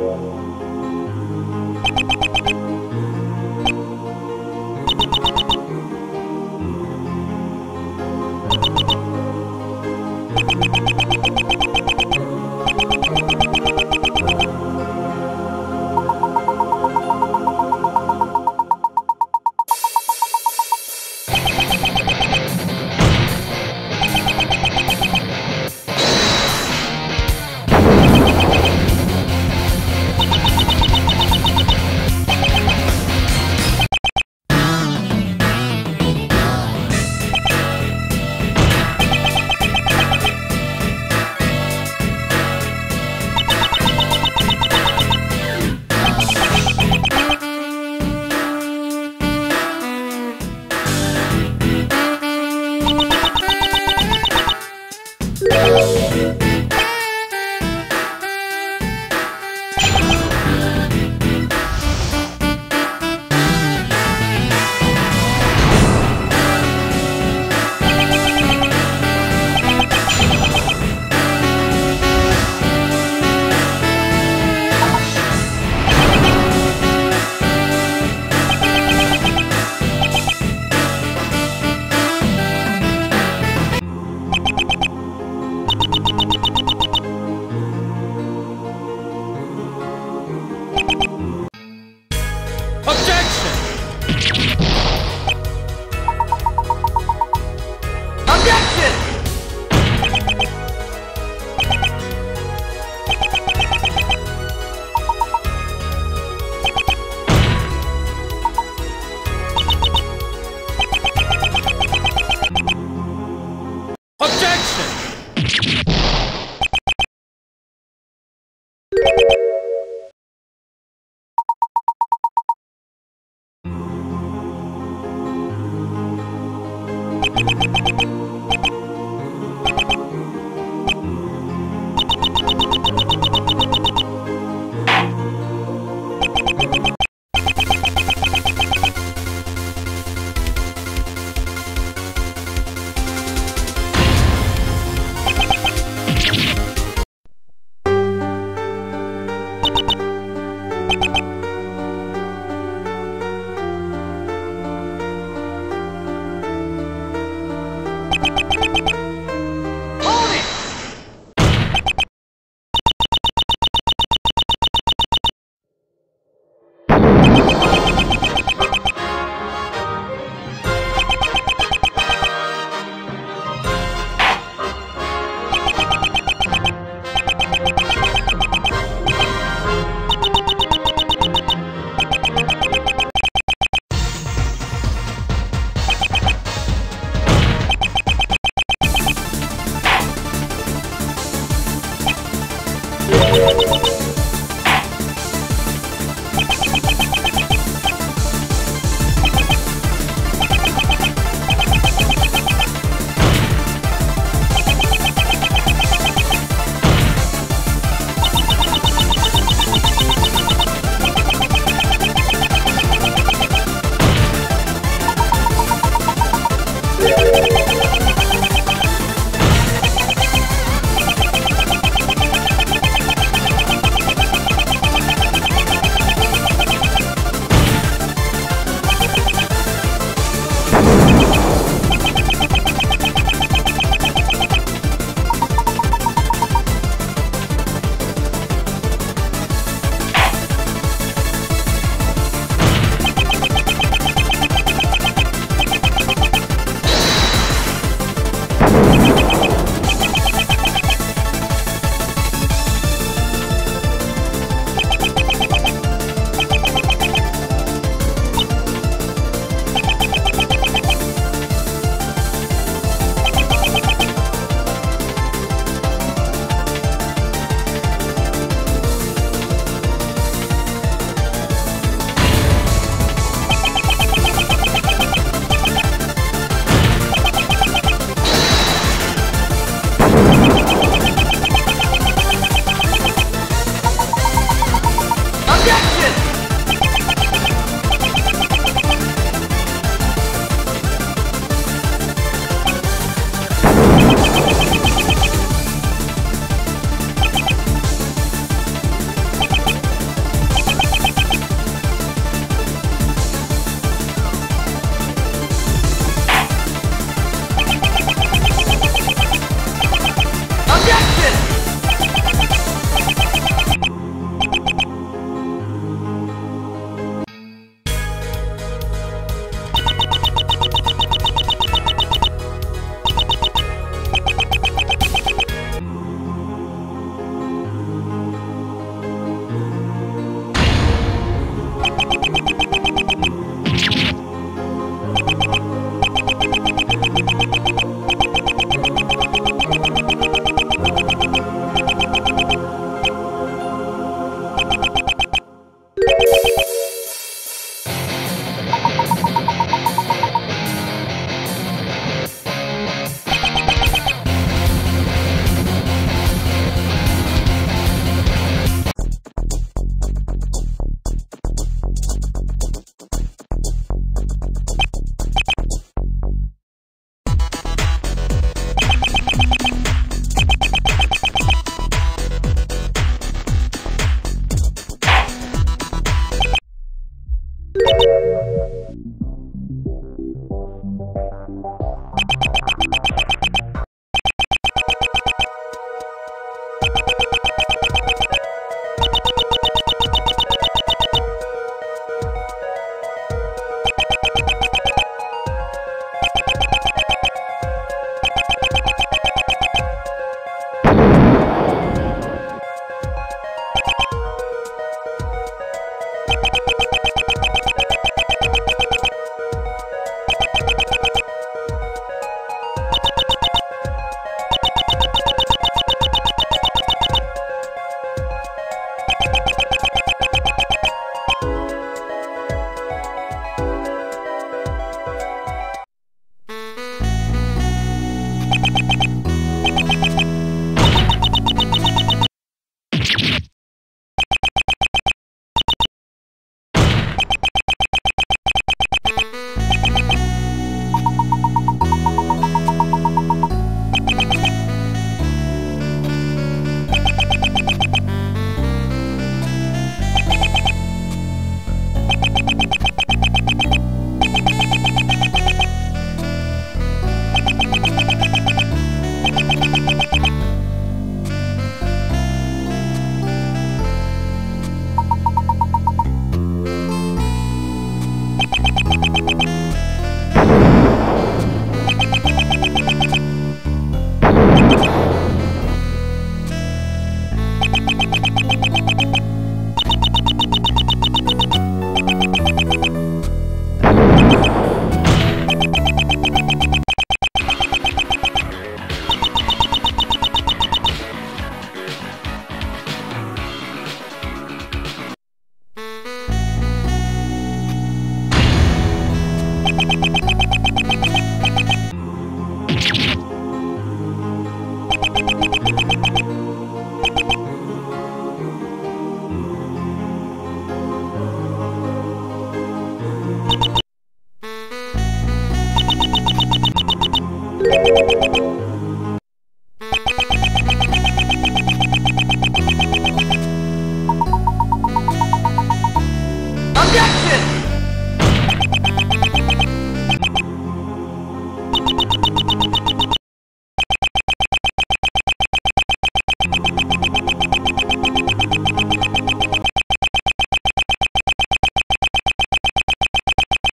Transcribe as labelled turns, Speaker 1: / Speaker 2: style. Speaker 1: Amen. you
Speaker 2: you